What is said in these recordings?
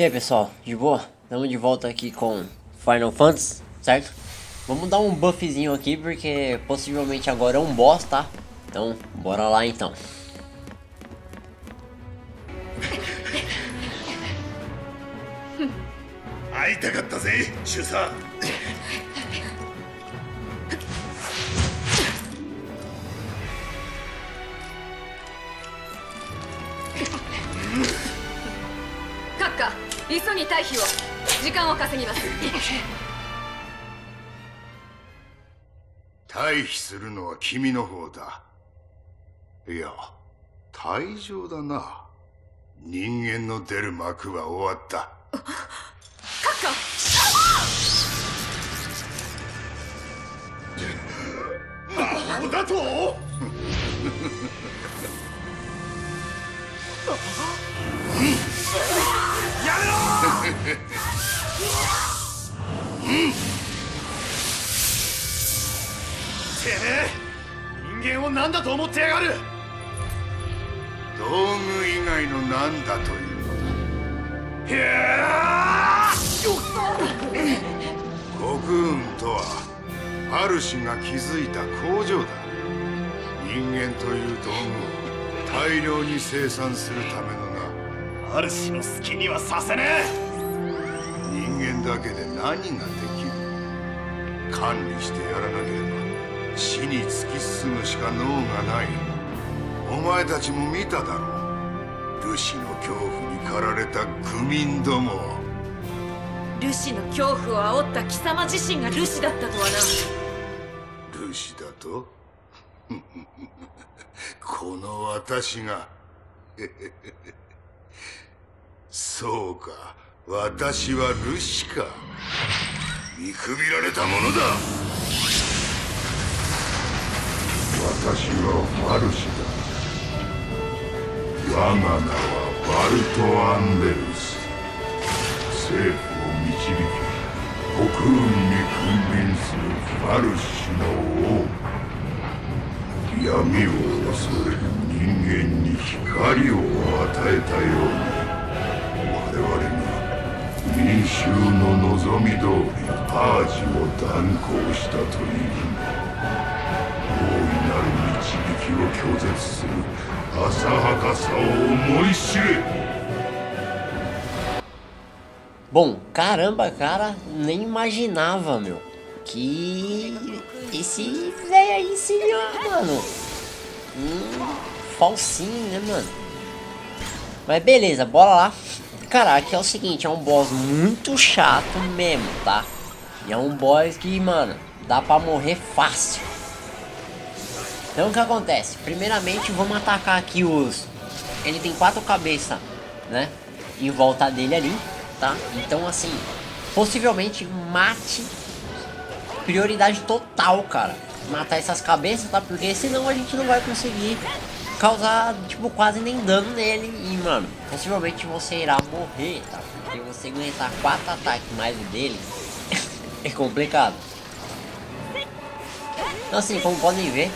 E aí pessoal, de boa? Estamos de volta aqui com Final Fantasy, certo? Vamos dar um buffzinho aqui porque possivelmente agora é um boss, tá? Então, bora lá então. Ai, たかったぜ、中佐。閣 急ぎ退避を時間を稼ぎます退避するのは君の方だ。いや、退場だな。人間の出る幕は終わった。閣下魔法だと？てめえ人間を何だと思ってやがる！道具以外の何だというのだ。いや国運とは主が築いた工場だ。人間という道具を大量に生産するためのな主の好きにはさせねえ。人間だけで何ができる。管理してやらなければ死に突き進むしか能がない。お前たちも見ただろう。ルシの恐怖に駆られた愚民どもルシの恐怖を煽った貴様自身がルシだったとはな。ルシだと？この私がそうか。私はルシか見くびられたものだ。私はファルシだ。我が名はバルト・アンデルス。政府を導き国運に君臨するファルシの王。闇を恐れる人間に光を与えたように々が民衆の望み通りパージを断行したという大いなる導きを拒絶する浅はかさを思い知れ Bom, caramba, cara, nem imaginava, meu, que esse velho aí seria, mano, um falsinho, né, mano? Mas beleza, bora lá. Cara, aqui é o seguinte, é um boss muito chato mesmo, tá? E é um boss que, mano, dá pra morrer fácil. Então o que acontece? Primeiramente vamos atacar aqui os... Ele tem quatro cabeças, né? Em volta dele ali, tá? Então assim, possivelmente mate prioridade total, cara. Matar essas cabeças, tá? Porque senão a gente não vai conseguir causar, tipo, quase nem dano nele. E, mano, possivelmente você irá morrer, tá? Porque você aguentar quatro ataques mais o dele é complicado. Então, assim, como podem ver,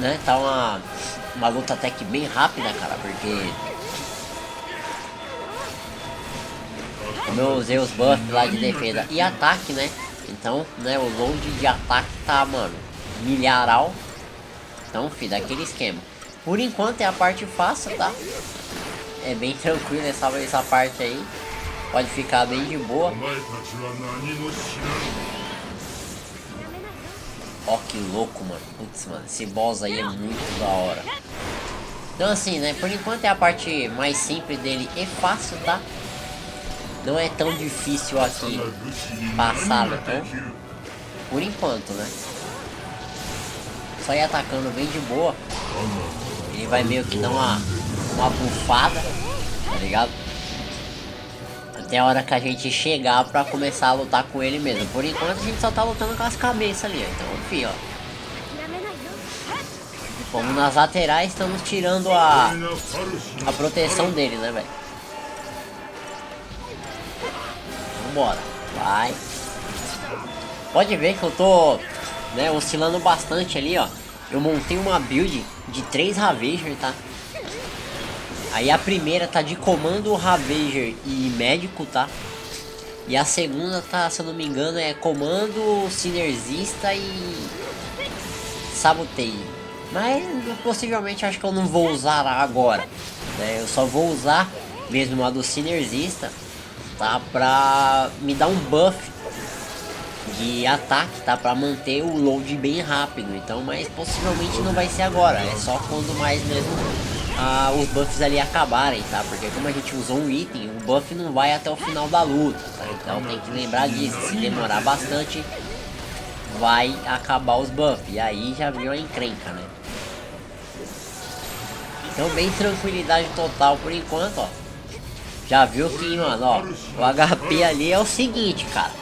né? Tá uma, uma luta até que bem rápida, cara, porque como eu usei os buffs lá de defesa e ataque, né? Então, né, o load de ataque tá, mano, milharal. Então, fi, daquele esquema. Por enquanto é a parte fácil, tá? É bem tranquilo essa, essa parte aí. Pode ficar bem de boa. Ó, que louco, mano. Putz, mano, esse boss aí é muito da hora. Então, assim, né? Por enquanto é a parte mais simples dele e fácil, tá? Não é tão difícil aqui passá-lo, então. Por enquanto, né? Só ir atacando bem de boa. Ele vai meio que dar uma, uma bufada, tá ligado? Até a hora que a gente chegar pra começar a lutar com ele mesmo. Por enquanto a gente só tá lutando com as cabeças ali, ó. Então, enfim, ó. Como nas laterais estamos tirando a, a proteção dele, né, velho? Vambora. Vai. Pode ver que eu tô né, oscilando bastante ali, ó. Eu montei uma build de 3 Ravager, tá? Aí a primeira tá de comando Ravager e médico, tá? E a segunda tá, se eu não me engano, é comando sinergista e sabotei. Mas possivelmente acho que eu não vou usar agora. Né? Eu só vou usar mesmo a do sinergista, tá? Pra me dar um buff de ataque, tá? Pra manter o load bem rápido. Então, mas possivelmente não vai ser agora. É só quando mais mesmo ah, os buffs ali acabarem, tá? Porque como a gente usou um item, o buff não vai até o final da luta, tá? Então tem que lembrar disso. Se demorar bastante, vai acabar os buffs. E aí já viu a encrenca, né? Então bem tranquilidade total por enquanto, ó. Já viu que, mano, ó, o HP ali é o seguinte, cara.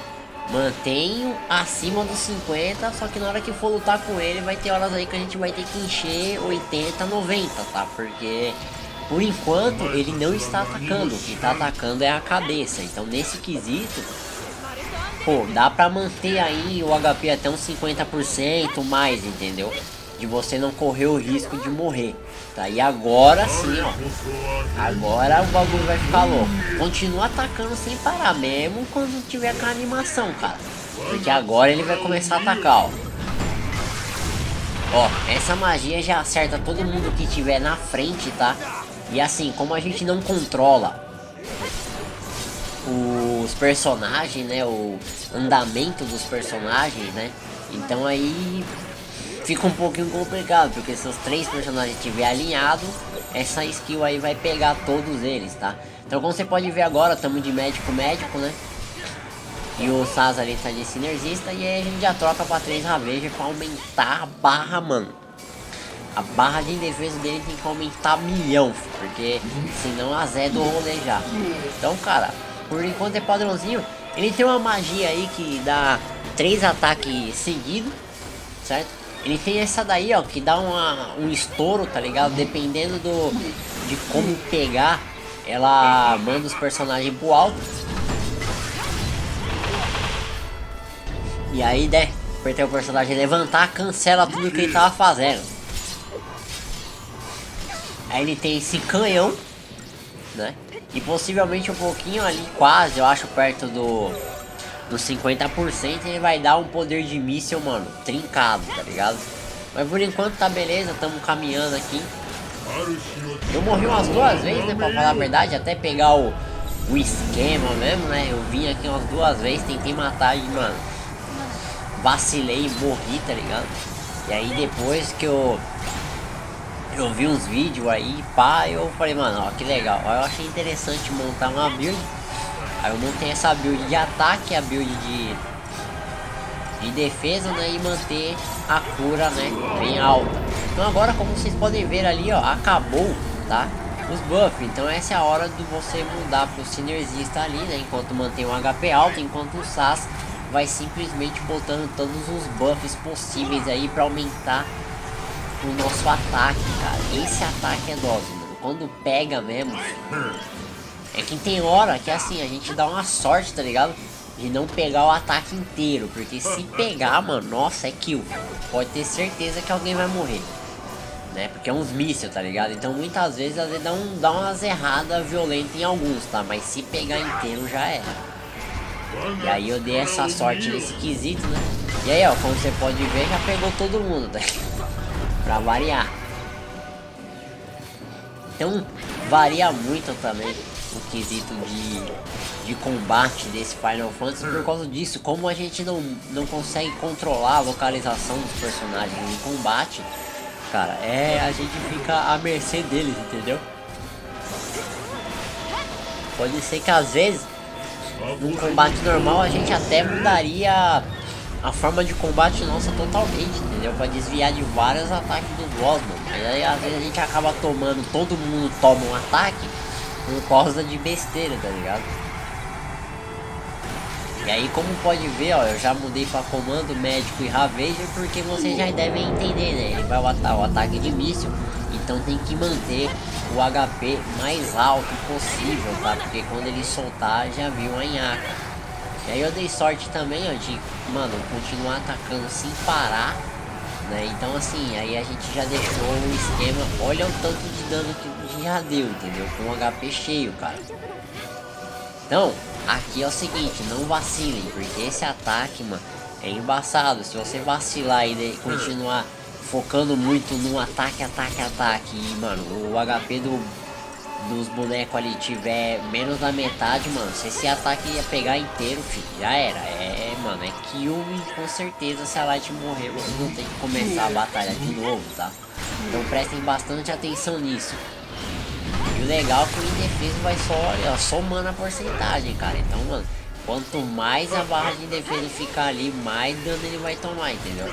Mantenho acima dos 50, só que na hora que for lutar com ele, vai ter horas aí que a gente vai ter que encher 80, 90, tá? Porque, por enquanto, ele não está atacando. O que está atacando é a cabeça. Então, nesse quesito, pô, dá pra manter aí o HP até uns 50% mais, entendeu? De você não correr o risco de morrer. Tá, e agora sim, ó. Agora o bagulho vai ficar louco. Continua atacando sem parar, mesmo quando tiver com a animação, cara. Porque agora ele vai começar a atacar, ó. Ó, essa magia já acerta todo mundo que tiver na frente, tá? E assim, como a gente não controla os personagens, né? O andamento dos personagens, né? Então aí fica um pouquinho complicado, porque se os três personagens estiver alinhado, essa skill aí vai pegar todos eles, tá? Então como você pode ver agora, estamos de médico médico, né? E o Saz ali tá de sinergista e aí a gente já troca pra 3 Raveja pra aumentar a barra, mano. A barra de defesa dele tem que aumentar milhão, porque senão a Zé do rolê já. Então, cara, por enquanto é padrãozinho. Ele tem uma magia aí que dá três ataques seguidos, certo? Ele tem essa daí, ó, que dá uma, um estouro, tá ligado? Dependendo do de como pegar, ela manda os personagens pro alto. E aí, né, apertei o personagem levantar, cancela tudo que ele tava fazendo. Aí ele tem esse canhão, né? E possivelmente um pouquinho ali, quase, eu acho, perto do nos 50% ele vai dar um poder de míssil, mano, trincado, tá ligado? Mas por enquanto tá beleza, tamo caminhando aqui. Eu morri umas duas vezes, né, pra falar a verdade, até pegar o, o esquema mesmo, né? Eu vim aqui umas duas vezes, tentei matar e, mano, vacilei e morri, tá ligado? E aí depois que eu eu vi uns vídeos aí, pá, eu falei, mano, ó, que legal. Eu achei interessante montar uma build Aí eu montei essa build de ataque, a build de, de defesa, né? E manter a cura, né? Bem alta. Então agora, como vocês podem ver ali, ó, acabou, tá? Os buffs. Então essa é a hora de você mudar pro sinergista ali, né? Enquanto mantém um HP alto, enquanto o SAS vai simplesmente botando todos os buffs possíveis aí para aumentar o nosso ataque, cara. Esse ataque é dose, mano. Quando pega mesmo, é que tem hora que assim, a gente dá uma sorte, tá ligado? De não pegar o ataque inteiro. Porque se pegar, mano, nossa, é kill. Pode ter certeza que alguém vai morrer. Né? Porque é uns mísseis, tá ligado? Então muitas vezes às vezes dá, um, dá umas erradas violentas em alguns, tá? Mas se pegar inteiro já era. E aí eu dei essa sorte nesse quesito, né? E aí, ó, como você pode ver, já pegou todo mundo, tá? pra variar. Então, varia muito também o quesito de, de combate desse Final Fantasy por causa disso, como a gente não, não consegue controlar a localização dos personagens em combate, cara, é a gente fica à mercê deles, entendeu? Pode ser que às vezes num combate normal a gente até mudaria a forma de combate nossa totalmente, entendeu? Pra desviar de vários ataques do boss, mano. Mas aí às vezes a gente acaba tomando, todo mundo toma um ataque por causa de besteira, tá ligado? E aí como pode ver, ó, eu já mudei para comando médico e Ravager porque vocês já devem entender, né? Ele vai matar o ataque de míssil, então tem que manter o HP mais alto possível, tá? Porque quando ele soltar já viu a nhaca. E aí eu dei sorte também, ó, de, mano, continuar atacando sem parar, Né? Então assim, aí a gente já deixou o esquema. Olha o tanto de dano que já deu, entendeu? Com HP cheio, cara. Então, aqui é o seguinte, não vacilem, porque esse ataque, mano, é embaçado. Se você vacilar e continuar focando muito no ataque, ataque, ataque, e, mano, o HP do, dos bonecos ali tiver menos da metade, mano, se esse ataque ia pegar inteiro, filho, já era. É, mano, é kill e com certeza se a Light morrer, vocês vão ter que começar a batalha de novo, tá? Então prestem bastante atenção nisso. E o legal é que o indefeso vai só, ó, somando a porcentagem, cara. Então, mano, quanto mais a barra de defesa ficar ali, mais dano ele vai tomar, entendeu?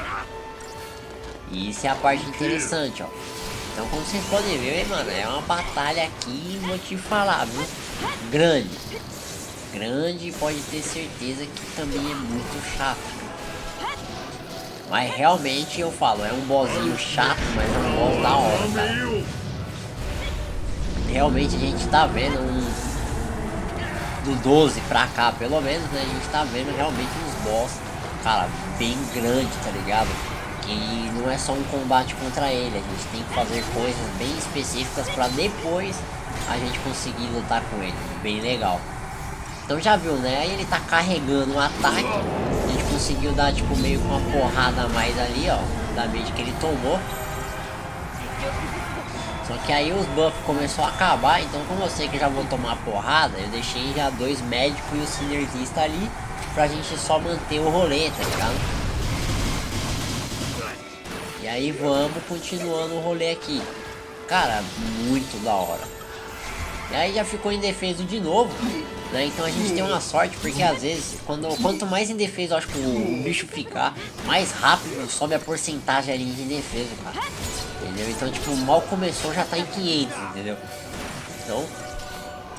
E isso é a parte interessante, ó. Então, como vocês podem ver, mano, é uma batalha aqui, vou te falar, viu? Grande. Grande, pode ter certeza que também é muito chato. Mas realmente eu falo, é um bossinho chato, mas é um boss da hora, cara. Realmente a gente tá vendo um... Do 12 pra cá, pelo menos, né? A gente tá vendo realmente uns boss, cara, bem grande, tá ligado? E não é só um combate contra ele, a gente tem que fazer coisas bem específicas para depois a gente conseguir lutar com ele. Bem legal. Então já viu, né? Aí ele tá carregando um ataque. A gente conseguiu dar tipo meio com uma porrada a mais ali, ó. Da vez que ele tomou. Só que aí os buffs começou a acabar, então como eu sei que já vou tomar porrada, eu deixei já dois médicos e o sinergista ali pra gente só manter o rolê, tá ligado? E aí vamos continuando o rolê aqui. Cara, muito da hora. E aí já ficou indefeso de novo. Né? Então a gente tem uma sorte, porque às vezes, quando, quanto mais indefeso acho que o, o bicho ficar, mais rápido sobe a porcentagem ali de indefeso, cara. Entendeu? Então, tipo, mal começou já tá em 500, entendeu? Então,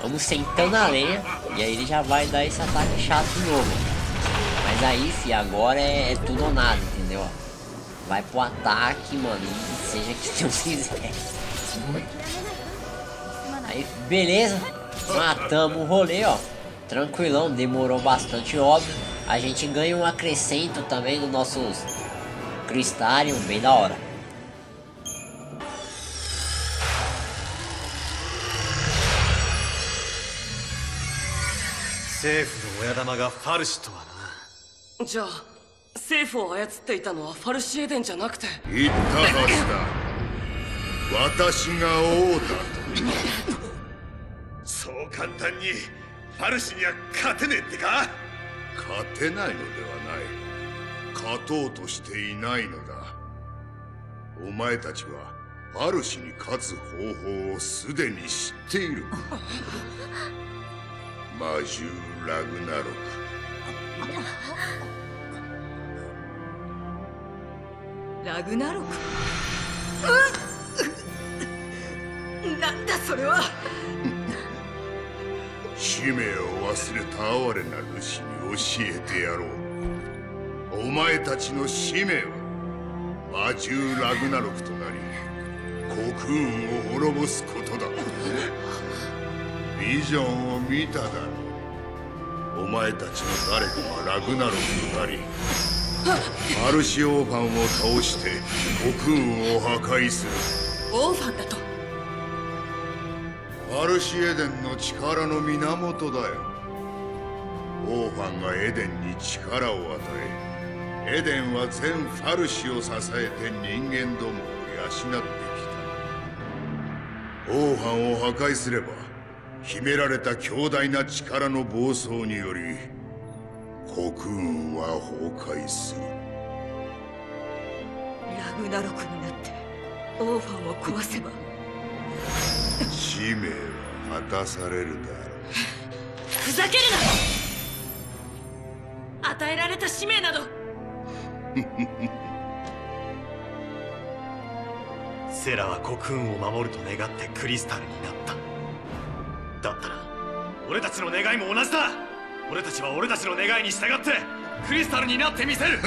vamos sentando a lenha, e aí ele já vai dar esse ataque chato de novo. Mas aí, fi, agora é, é tudo ou nada, entendeu? Vai pro ataque, mano. E seja que Deus quiser. Aí, beleza. Matamos o rolê, ó. Tranquilão, demorou bastante, óbvio. A gente ganha um acrescento também dos nossos Cristarium, bem da hora. Safe の親玉がファルシとはなじゃあ 政府を操っていたのはファルシエデンじゃなくて。言ったはずだ。私が王だと。そう簡単にファルシには勝てねえってか？勝てないのではない。勝とうとしていないのだ。お前たちはファルシに勝つ方法をすでに知っている。魔獣ラグナロクラグナロク。なんだそれは。使命を忘れた哀れなルシに教えてやろう。お前たちの使命は魔獣ラグナロクとなり国運を滅ぼすことだ。ビジョンを見ただろう。お前たちの誰かがラグナロクとなりマルシオーファンを倒して国運を破壊する。オーファンだと。マルシエデンの力の源だよ。オーファンがエデンに力を与えエデンは全ファルシを支えて人間どもを養ってきた。オーファンを破壊すれば秘められた強大な力の暴走により国運は崩壊する。ラグナロクになってオーファンを壊せば。使命は果たされるだろう。ふざけるな!与えられた使命など! セラは国運を守ると願ってクリスタルになった。だったら俺たちの願いも同じだ俺たちは俺たちの願いに従ってクリスタルになってみせる。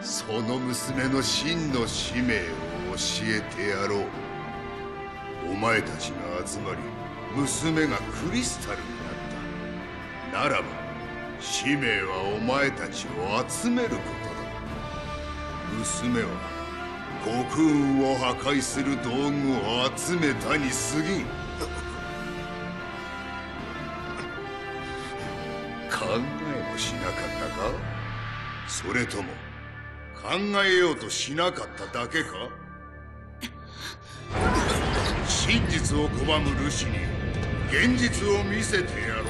その娘の真の使命を教えてやろう。お前たちが集まり娘がクリスタルになった。ならば使命はお前たちを集めることだ。娘は国運を破壊する道具を集めたに過ぎん。しなかったか？それとも考えようとしなかっただけか？真実を拒むルシに現実を見せてやろう。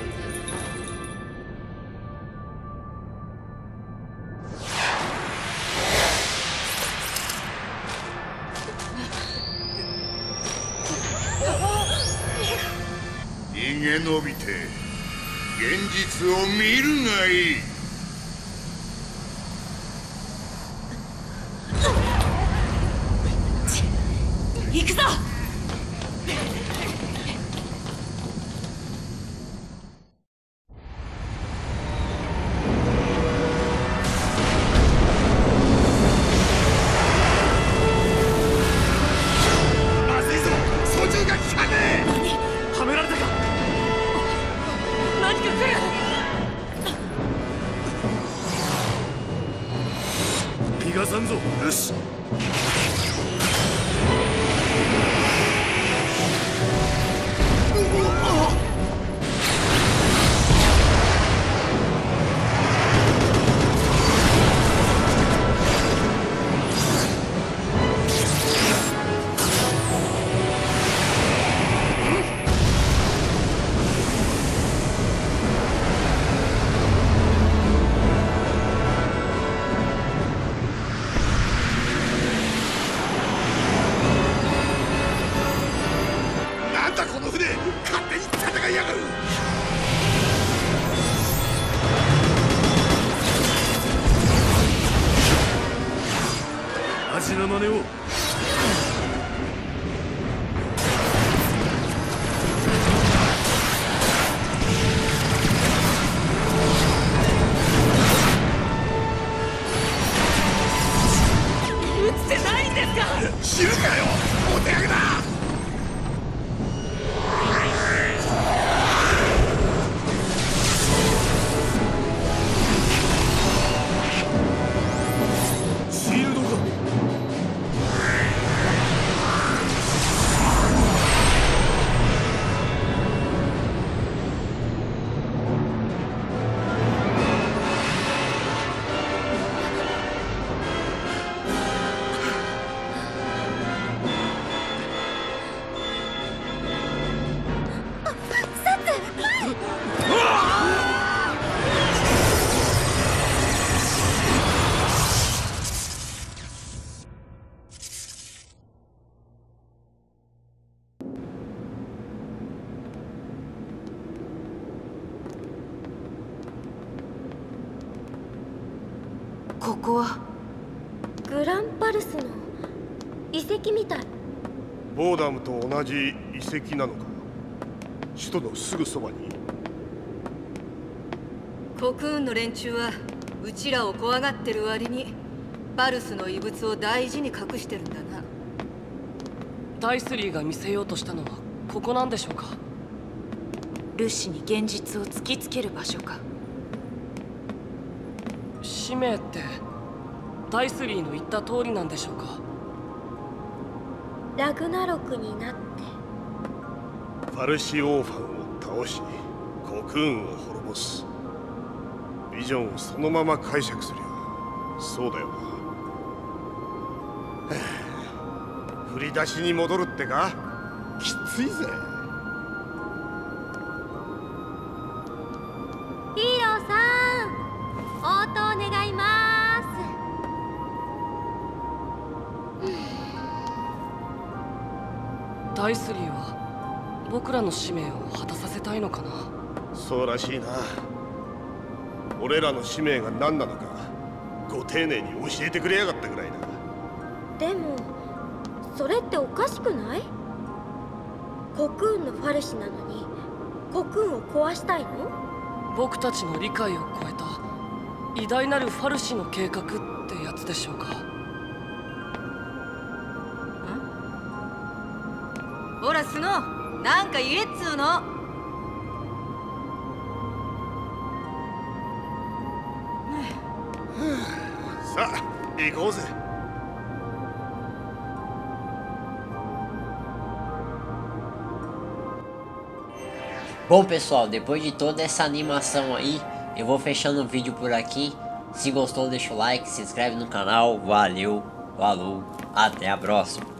逃げ延びて現実を見るがいい。さんぞよしここは？グランパルスの遺跡みたい。ボーダムと同じ遺跡なのか？首都のすぐそばに。コクーンの連中はうちらを怖がってる割にパルスの遺物を大事に隠してるんだな。ダイスリーが見せようとしたのはここなんでしょうか？ルシに現実を突きつける場所か。使命ってダイスリーの言った通りなんでしょうか？ラグナロクになって。ファルシオーファンを倒しコクーンを滅ぼす。ビジョンをそのまま解釈するよそうだよな。は あ振り出しに戻るってか？きついぜ僕らの使命を果たさせたいのかな？そうらしいな。俺らの使命が何なのかご丁寧に教えてくれやがったぐらいだ。でもそれっておかしくない？コクーンのファルシなのにコクーンを壊したいの？僕たちの理解を超えた偉大なるファルシの計画ってやつでしょうか。ほらスノー Bom pessoal, depois de toda essa animação aí, eu vou fechando o vídeo por aqui. Se gostou, deixa o like, se inscreve no canal. Valeu, falou, até a próxima.